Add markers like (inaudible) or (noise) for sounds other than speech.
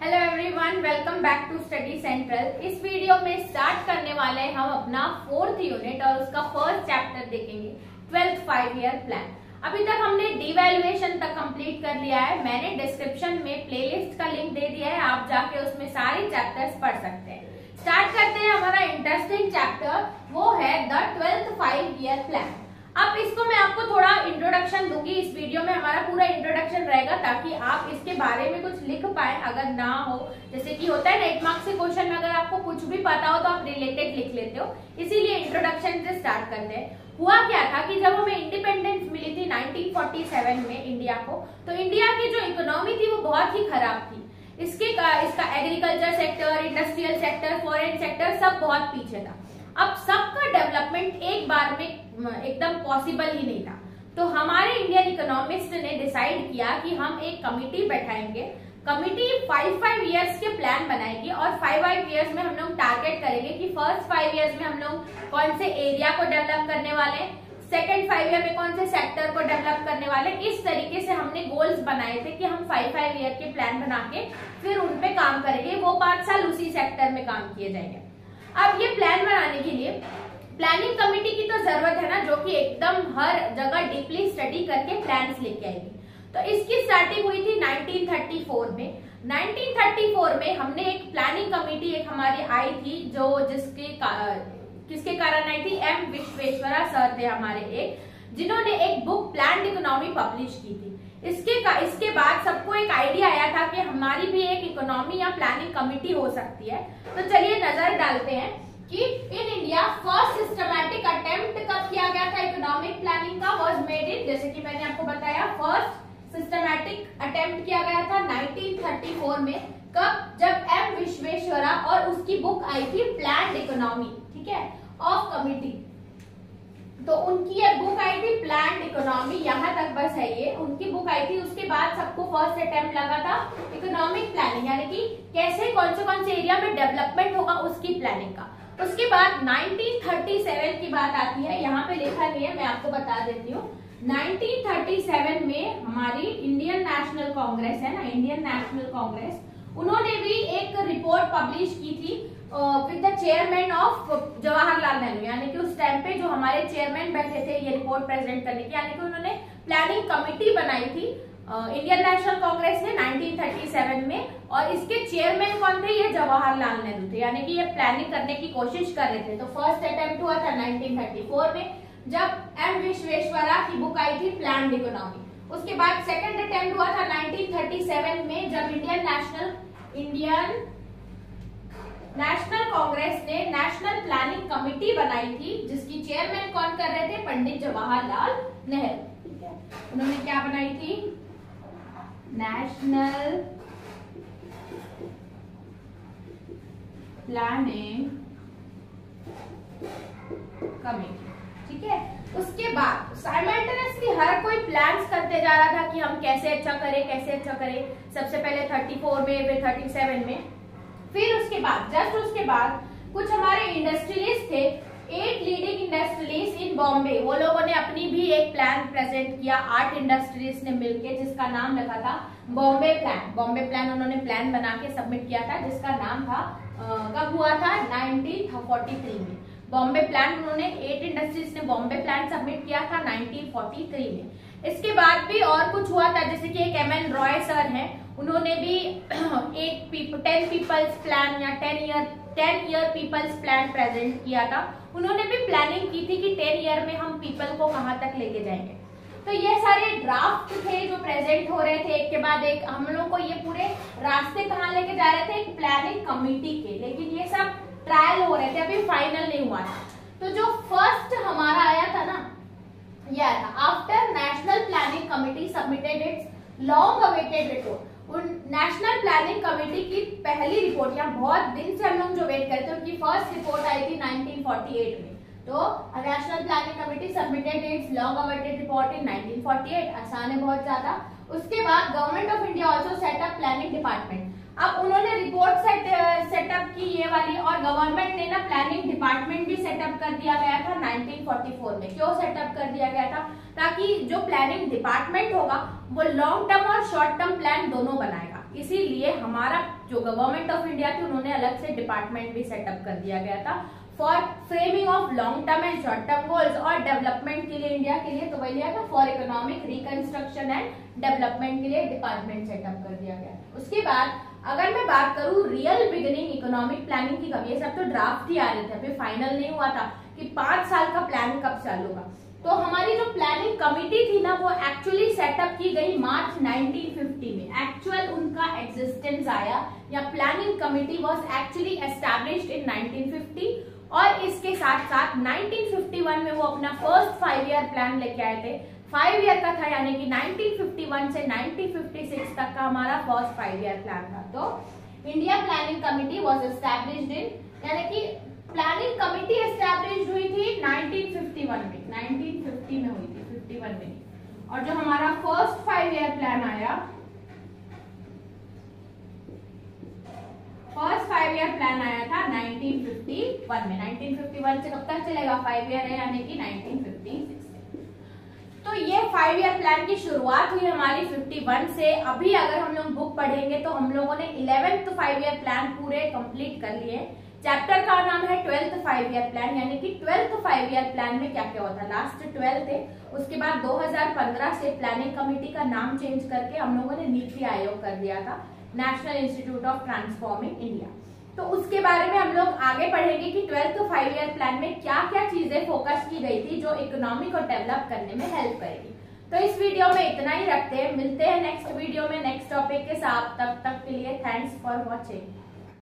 Hello everyone welcome back to Study Central इस video में start करने वाले हैं हम अपना फोर्थ यूनिट और उसका फ़र्स्ट चैप्टर देखेंगे. ट्वेल्थ फाइव ईयर प्लान अभी तक हमने डिवेल्युएशन तक कंप्लीट कर लिया है. मैंने डिस्क्रिप्शन में प्लेलिस्ट का लिंक दे दिया है. आप जाके उसमें सारे चैप्टर्स पढ़ सकते हैं. स्टार्ट करते हैं हमारा इंटरेस्टिंग चैप्टर वो है the twelfth five year plan अब इसको मैं आपको थोड़ा इंट्रोडक्शन दूँगी इस वीडियो में हमारा पूरा रहेगा ताकि आप इसके बारे में कुछ लिख पाए, अगर ना हो। जैसे कि होता है ना, एक मार्क्स के क्वेश्चन में अगर आपको कुछ भी पता हो तो आप रिलेटेड लिख लेते हो। इसीलिए इंट्रोडक्शन से स्टार्ट करते हैं। हुआ क्या था कि जब हमें इंडिपेंडेंस मिली थी 1947 में इंडिया को तो इंडिया की जो इकोनॉमी थी वो बहुत ही खराब थी। इसके इसका agriculture sector industrial sector foreign sector सब बहुत पीछे था। अब सबका डेवलपमेंट एक बार में एकदम पॉसिबल ही नहीं था। तो हमारे इंडियन इकोनॉमिस्ट ने डिसाइड किया कि हम एक कमिटी बैठाएँगे। कमिटी फाइव फाइव इयर्स के प्लान बनाएगी और फाइव फाइव इयर्स में हम लोग टारगेट करेंगे कि फ़र्स्ट फाइव इयर्स में हम लोग कौन से एरिया को डेवलप करने वाले सेकेंड फाइव ईयर में कौन से सेक्टर को डेवलप करने वाले इस तरीके से हमने गोल्स बनाए थे कि हम फाइव फाइव ईयर के प्लान बना के फिर उनपे काम करेंगे। वो पाँच साल उसी सेक्टर में काम किए जाएँगे। अब ये प्लान बनाने के लिए प्लानिंग कमेटी की तो ज़रूरत है ना जो कि एकदम हर जगह डीपली स्टडी करके प्लान लेके आएगी। तो इसकी स्टार्टिंग हुई थी 1934 में। 1934 में हमने एक प्लानिंग कमेटी एक हमारी आई थी जो जिसके का, किसके कारण आई थी? एम विश्वेश्वरा सर थे हमारे एक जिन्होंने एक बुक प्लान इकोनॉमी पब्लिश की थी। इसके का, इसके बाद सबको एक आइडिया आया था कि हमारी भी एक इकोनॉमी या प्लानिंग कमिटी हो सकती है। तो चलिए नज़र डालते हैं। कि in India first systematic attempt कब किया गया था? इकोनॉमिक प्लानिंग का वाज मेड इन जैसे कि मैंने आपको बताया फ़र्स्ट सिस्टमैटिक अटेम्प्ट किया गया था 1934 में, कब? जब एम विश्वेश्वरा और उसकी बुक आई थी प्लान इकोनॉमी ठीक है? ऑफ़ कमिटी तो उनकी एक बुक आई थी प्लान इकोनॉमी यहाँ तक बस है ये। उनकी बुक आई थी, उसके बाद सबको फ़र्स्ट अटेम्प्ट लगा था इकोनॉमिक प्लानिंग यानी कि कैसे कौन से कौन से एरिया में डेवलपमेंट होगा उसकी प्लानिंग का। उसके बाद 1937 की बात आती है, यहाँ पे लिखा नहीं है, मैं आपको बता देती हूँ। 1937 में हमारी इंडियन नेशनल कांग्रेस है ना, इंडियन नेशनल कांग्रेस, उन्होंने भी एक रिपोर्ट पब्लिश की थी with the chairman of Jawaharlal Nehru. यानी कि उस टाइम पे जो हमारे चेयरमैन बैठे थे, ये रिपोर्ट प्रेजेंट करने की यानी कि उन्होंने प्लानिंग कमिटी बनाई थी। इंडियन नेशनल कांग्रेस ने 1937 में और इसके चेयरमैन कौन थे? ये जवाहरलाल नेहरू थे। यानी कि ये प्लानिंग करने की कोशिश कर रहे थे। तो फ़र्स्ट अटेम्प्ट हुआ था 1934 में, जब एम विश्वेश्वरा की बुक आई थी प्लान इकोनॉमी उसके बाद सेकंड अटेम्प्ट हुआ था 1937 में, जब Indian national Indian national Congress ने नेशनल प्लानिंग कमेटी बनाई थी, जिसकी चेयरमैन कौन कर रहे थे? पंडित जवाहरलाल नेहरू। उन्होंने क्या बनाई थी? नेशनल प्लानिंग कमेटी ठीक है? उसके बाद साइमल्टेनियसली हर कोई प्लान्स करते जा रहा था कि हम कैसे अच्छा करें, कैसे अच्छा करें। सबसे पहले 34 में, फिर 37 में। फिर उसके बाद जस्ट उसके बाद, कुछ हमारे इंडस्ट्रियलिस्ट थे। Eight leading industrialist in Bombay वो लोगों ने अपनी भी एक प्लान प्रेजेंट किया। आठ इंडस्ट्रीज़ ने मिलकर जिसका नाम रखा था बॉम्बे प्लान बॉम्बे प्लान उन्होंने प्लान बना के सबमिट किया था, जिसका नाम था कब हुआ था? 1943 में। बॉम्बे प्लान उन्होंने एट इंडस्ट्रीज़ ने बॉम्बे प्लान सबमिट किया था 1943 में। इसके बाद भी और कुछ हुआ था, जैसे कि एक एम एन रॉय सर हैं, उन्होंने भी (clears throat) एक टेन पीपल्स प्लान या ten year ten year people's plan present किया था। उन्होंने भी प्लानिंग की थी कि टेन ईयर में हम पीपल को कहाँ तक लेके जाएँगे। तो ये सारे ड्राफ्ट थे जो प्रेजेंट हो रहे थे। एक के बाद एक, हम लोग को ये पूरे रास्ते कहाँ लेके जा रहे थे? प्लानिंग कमिटी के। लेकिन ये सब ट्रायल हो रहे थे, अभी फाइनल नहीं हुआ था। तो जो फ़र्स्ट हमारा आया था ना, ये आया था। After national planning committee submitted its long awaited report उन नेशनल प्लानिंग कमेटी की पहली रिपोर्ट यहाँ बहुत दिन से हम लोग जो वेट करते उनकी फ़र्स्ट रिपोर्ट आई थी 1948 में। तो national planning committee submitted its long awaited report in 1948 आसान है बहुत ज़्यादा। उसके बाद government of India also set up planning department अब उन्होंने रिपोर्ट सेट सेटअप की ये वाली और गवर्नमेंट ने ना प्लानिंग डिपार्टमेंट भी सेटअप कर दिया गया था 1944 में. क्यों सेटअप कर दिया गया था? ताकि जो प्लानिंग डिपार्टमेंट होगा, वो लॉन्ग टर्म और शॉर्ट टर्म प्लान दोनों बनाएगा. इसीलिए हमारा जो गवर्नमेंट ऑफ़ इंडिया थी, उन्होंने अलग से डिपार्टमेंट भी सेटअप कर दिया गया था। For framing of long term and short term goals और डेवलपमेंट के लिए इंडिया के लिए तो वही लिया for economic reconstruction and development के लिए डिपार्टमेंट सेटअप कर दिया गया। उसके बाद, अगर मैं बात करूँ रियल बिगिनिंग इकोनॉमिक प्लानिंग की ये सब तो ड्राफ्ट ही आ रहे थे, अभी फाइनल नहीं हुआ था कि पाँच साल का प्लान कब चालू होगा। तो हमारी जो प्लानिंग कमिटी थी ना, वो एक्चुअली सेटअप की गई मार्च 1950 में। एक्चुअल उनका एग्जिस्टेंस आया, या planning committee was actually established in 1950 और इसके साथ साथ 1951 में वो अपना फ़र्स्ट फाइव ईयर प्लान लेके आए थे। फाइव ईयर का था, यानी कि 1951 से 1956 तक का हमारा फ़र्स्ट फाइव ईयर प्लान था। तो India planning committee was established in यानी कि प्लानिंग कमिटी एस्टैब्लिश हुई थी 1951 में। 1950 में हुई थी 51 में। और जो हमारा फ़र्स्ट फाइव ईयर प्लान आया फ़र्स्ट फाइव ईयर प्लान आया था 1951 में। 1951 से कब तक चलेगा? फाइव ईयर है यानी कि 1956 तो ये फाइव ईयर प्लान की शुरुआत हुई हमारी 51 से। अभी अगर हम लोग बुक पढ़ेंगे तो हम लोगों ने इलेवेंथ फाइव ईयर प्लान पूरे कंप्लीट कर लिए। चैप्टर का नाम है ट्वेल्थ फाइव ईयर प्लान यानी कि ट्वेल्थ फाइव ईयर प्लान में क्या क्या होता है लास्ट ट्वेल्थ है। उसके बाद 2015 से प्लानिंग कमेटी का नाम चेंज करके हम लोगों ने नीति आयोग कर दिया था। National institute of transforming India तो उसके बारे में हम लोग आगे पढ़ेंगे कि ट्वेल्थ फाइव ईयर प्लान में क्या क्या चीज़ें फोकस की गई थी जो इकोनॉमी को डेवलप करने में हेल्प करेगी। तो इस वीडियो में इतना ही रखते हैं। मिलते हैं नेक्स्ट वीडियो में नेक्स्ट टॉपिक के साथ। तब तक के लिए थैंक्स फॉर वॉचिंग